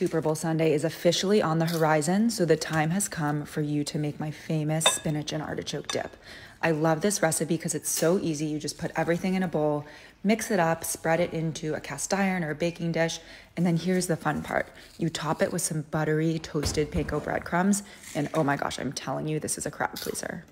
Super Bowl Sunday is officially on the horizon, so the time has come for you to make my famous spinach and artichoke dip. I love this recipe because it's so easy. You just put everything in a bowl, mix it up, spread it into a cast iron or a baking dish, and then here's the fun part. You top it with some buttery toasted panko breadcrumbs, and oh my gosh, I'm telling you, this is a crowd pleaser.